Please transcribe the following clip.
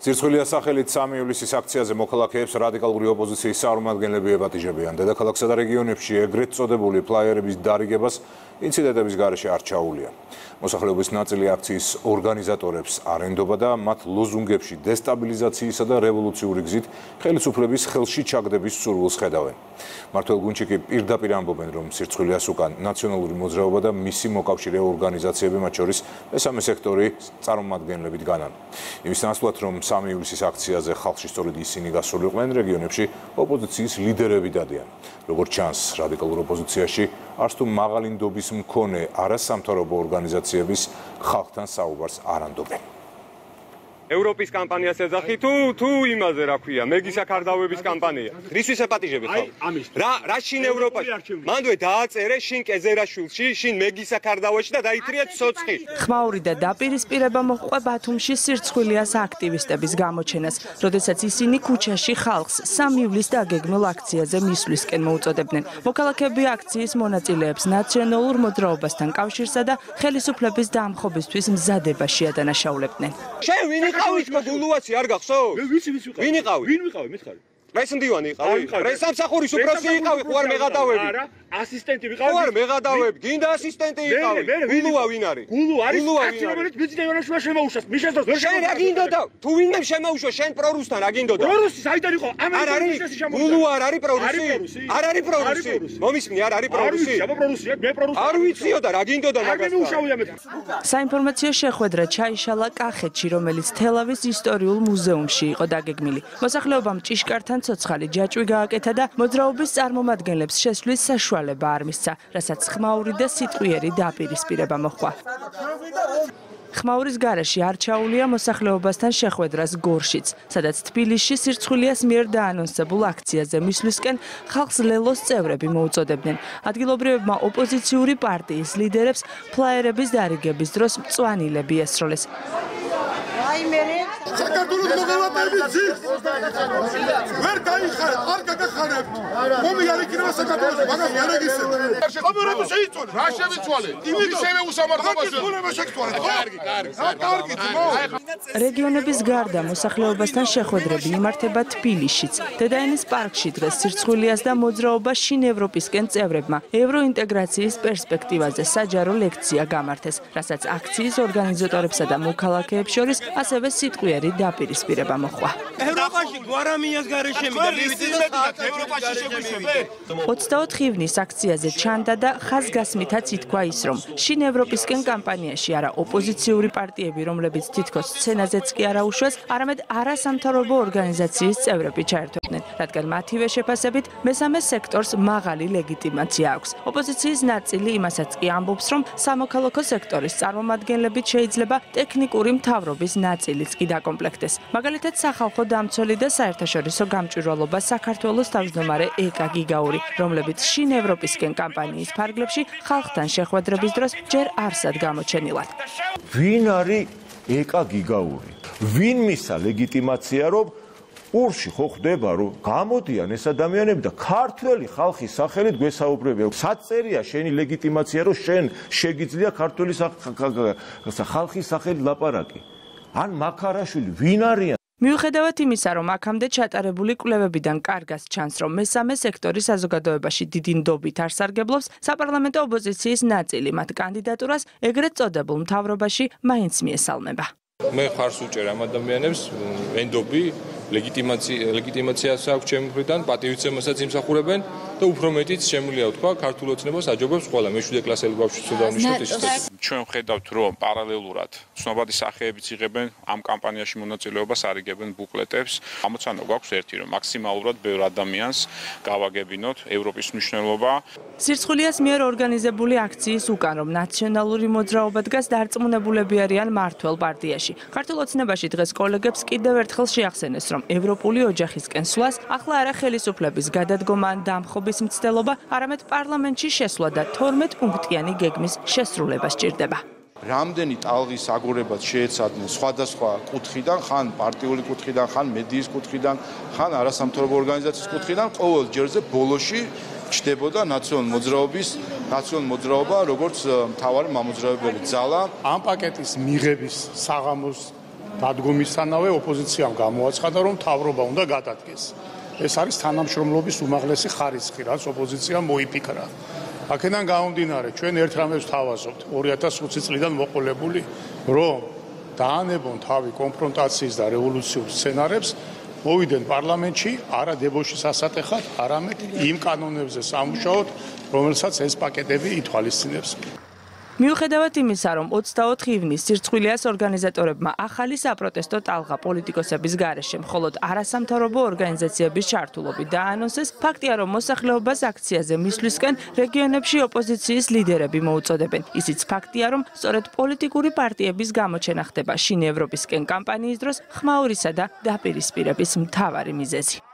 ცირცხვილია სახელით 3 ივლისის აქციაზე მოქალაქეებს რადიკალური ოპოზიციის წარმომადგენლები ებატიჟებიან. დედაქალაქსა და რეგიონებში ეგრეთ წოდებული ფლაიერების დარიგებას ინციდენტების გარეშე არ ჩაუვლია. მოსახლეობის ნაწილი აქციის ორგანიზატორებს არენდობა და მათ ლოზუნგებში დესტაბილიზაციისა და რევოლუციური გზით ხელისუფლების ხელში ჩაგდების სურვილს ხედავენ. მართლ გუნჩი კი პირდაპირ ამბობენ, რომ სირცხვილიას უკან ნაციონალური მოძრაობა და მისი მოკავშირე ორგანიზაციები, მათ შორის მესამე სექტორი წარმომადგენლებით განან. იმის ნაცვლად, რომ 3 ივლისის აქციაზე ხალხში სწორედ ისინი გასულიყვნენ რეგიონებში ოპოზიციის ლიდერები დადიან. როგორც ჩანს, რადიკალურ ოპოზიციაში არც თუ მაღალი ნდობის მქონე არასამთავრობო ორგანიზაციების ხალხთან საუბარს არ ანდობენ. ევროპის კამპანიას ეძახი. თუ თუ იმაზე რა ქვია მეგისა კარდავების კამპანია. რისთვის ეპატიჟები ხალ რა რა შინ ევროპაში მანდვე დააწერე შინ კეზერაშვილში შინ მეგისა კარდავაში და დაითრია ცოცხი ხმაური და დაპირისპირება მოჰყვა ბათუმში სირცხვილიას აქტივისტების გამოჩენას როდესაც ისინი ქუჩაში ხალხს 3 ივლისს დაგეგმილ აქციაზე მისვლისკენ მოუწოდებდნენ. მოქალაქეები აქციის მონაწილეებს ნაციონალურ მოძრაობასთან კავშირსა და ხელისუფლების დამხობისთვის მზადებას შეადანაშაულებდნენ შენ ვინ ვიყავით გულუაცი არ გახსოვს? ვიცი ვიცი ვიყავი. ვინ იყავი? ვინ ვიყავი მითხარი? პრესმდივანი იყავი? პრესამსახურის უბრალოდ იყავი, ხო არ მეღადავები? არა, ასისტენტი ვიყავი. ხო არ მეღადავები? გინდა ასისტენტი იყავი? გულუა ვინ არის? გულუ არის კაცი რომელიც ბიზნეს ევროშუა შემოუშვას. მიშენს ვერ შენ რა გინდა და თუ ვინმე შემოუშვა შენ პრორუსთან რა გინდა და? პრორუსი საიდან იყო? ამერიკის ბიზნესი შემოუშვა. გულუ არ არის პრორუსი? არ არის პრორუსი. მომისმნი არ არის პრორუსი? არ ვიცი, აბა პრორუსია, მე პრორუსი. არ ვიციო და რა გინდა და მაგას. არ მიმუშავია მე. საინფორმაციო შეხვედრა ჩაიშალა კახეთში, რომელიც თელავის ისტორიულ მუზეუმში იყო დაგეგმილი. მოსახლეობამ ჭიშკართან ცოცხალი ჯაჭვი გააკეთა და მოძრაობის წარმომადგენლებს შესვლის საშუალება არ მისცა, რასაც ხმაური და სიტყვიერი დაპირისპირება მოხდა. ხმაურის garaში არ ჩაულია მოსახლეობასთან შეხვედრას გორშიც, სადაც თბილისში სირცხვილიას მიერ დაანონსებულ აქციაზე მისვლისკენ ხალხს ლელოს წევრები მოუწოდებდნენ. ადგილობრივებმა ოპოზიციური პარტიის ლიდერებს ფლაიერების დარიგების დროს მწვანილები ესროლეს. აი მე საქართველოს მოღვაწეები ძირს. ვერ გაიხარეთ არ გაგახარებთ მომი არ იქნება საქართველოს მაგას ვერ ეგისეთ ხაბერები შეიცვალე რა შევიცვალე იმით შემეუსამართლობაზე ხულება შეგცვალე კარგი კარგი კარგი რეგიონების გარდა მოსახლეობასთან შეხვედრები იმართება თბილისშიც დედაენის პარკში დღეს სირცხვილიას და მოძრაობა შინ ევროპისკენ წევრებმა ევროინტეგრაციის პერსპექტივაზე საჯარო ლექცია გამართეს რასაც აქციის ორგანიზატორებსა და მოქალაქეებს შორის ასევე სიტყვიერი დაპირისპირება მოხდა. ევროპაში გვარამიას გარეშემი და ევროპაში შეგვიშებე. 24 ივნის აქციაზე ჩანდა და ხაზგასმითაც ითქვა ის, რომ შინ ევროპისკენ კამპანიაში არა ოპოზიციური პარტიები, რომლებიც თითქოს სცენაზეც კი არა უშვეს, არამედ არასამთავრობო ორგანიზაციის წევრები ჩაერთვნენ, რადგან მათივე შეფასებით მესამე სექტორს მაღალი ლეგიტიმაცია აქვს. ოპოზიციის ნაწილი იმასაც კი ამბობს, რომ სამოქალაქო სექტორის წარმომადგენლებით შეიძლება ტექნიკური მთავრობის ნაწილიც კი დაკომპლექტეს. მაგალითად, სახალხო დამცველი და საერთაშორისო გამჭვირვალობა საქართველოს თავმჯდომარე ეკა გიგაური, რომლებიც შინ ევროპისკენ კამპანიის ფარგლებში ხალხთან შეხვედრების დროს ჯერ არსად გამოჩენილად. ვინ არის ეკა გიგაური? ვინ მისა ლეგიტიმაცია, რომ ურში ხო ხდება რომ გამოდიან ეს ადამიანები და ქართველი ხალხის სახელით გვესაუბრებია. საწერია შენი ლეგიტიმაცია რომ შენ შეგიძლია ქართველი ხალხის სახელით ლაპარაკი. ან მაქარაშვილი ვინ არიან მიუხედავად იმისა, რომ აქამდე ჩატარებული კვლევებიდან კარგას ჩანს, რომ მესამე სექტორი საზოგადოებაში დიდი ნდობით არ სარგებლობს, საპარლამენტო ოპოზიციის ნაწილი მათ კანდიდატურას ეგრეთ წოდებულ მთავრობაში მაინც მიესალმება. მე ხარს უჭერ ამ ადამიანებს ენდობი ლეგიტიმაცია ლეგიტიმაციას აქვს ჩემი მხრიდან პატივიცემასაც იმსახურებენ და უფრო მეტიც შემიძლია ვთქვა ქართულ ოცნებას აჯობებს ყველა მეშვიდე კლასელი ბავშვი თუ დავნიშნოთ ის ჩვენ ხედავთ რომ პარალელურად ცნობადი სახეებიც იღებენ ამ კამპანიაში მონაწილეობას არიგებენ ბუკლეტებს. ამოცანა გვაქვს ერთი რომ მაქსიმალურად ბევრ ადამიანს გავაგებინოთ ევროპის მნიშვნელობა. სირცხულიას მიერ ორგანიზებული აქციის უკან რომ ნაციონალური მოძრაობა დგას დარწმუნებულები არიან მართლ პარტიაში. ქართულ ოცნებაში დღეს კოლეგებს კიდევ ერთხელ შეახსენეს რომ ევროპული ოჯახისკენ სვლას ახლა არა ხელისუფლების გადადგომა ან დამხობის მცდელობა არამედ პარლამენტში შესვლა და 12 პუნქტიანი გეგმის შესრულება სჭირდება რამდენი ტალღის აგორებაც შეეცადნენ სხვადასხვა კუთხიდან, ხან პარტიული კუთხიდან, ხან მედიის კუთხიდან, ხან არასამთავრობო ორგანიზაციის კუთხიდან, ყოველ ჯერზე ბოლოში ჩდებოდა ნაციონალური მოძრაობის ნაციონალური მოძრაობა, როგორც მთავარი მამოძრავებელი ძალა. ამ პაკეტის მიღების საღამოს დადგომისთანავე ოპოზიციამ გამოაცხადა, რომ თავრობა უნდა გადადგეს. ეს არის თანამშრომლობის უმაღლესი ხარისხი, რაც ოპოზიციამ მოიფიქრა. აქედან გამომდინარე, ჩვენ ერთ რამეს ვთავაზობთ 2020 წლიდან მოყოლებული, რომ დაანებონ თავი კონფრონტაციის და რევოლუციურ სცენარებს მოვიდნენ პარლამენტში არა დებოშის ასატეხად, არამედ იმ კანონებზე სამუშაოდ, რომელსაც ეს პაკეტები ითვალისწინებს. მიუხედავად იმისა, რომ 24 ივნის სირცხვილიას ორგანიზატორებმა ახალი საპროტესტო ტალღა პოლიტიკოსების გარეშე მხოლოდ არასამთავრობო ორგანიზაციების ჩართულობით დაანონსეს, ფაქტია, რომ მოსახლეობას აქციაზე მისვლისკენ რეგიონებში ოპოზიციის ლიდერები მოუწოდებენ. ისიც ფაქტია, რომ სწორედ პოლიტიკური პარტიების გამოჩენა ხდება შინ ევროპისკენ კამპანიის დროს ხმაურისა და დაპირისპირების მთავარი მიზეზი.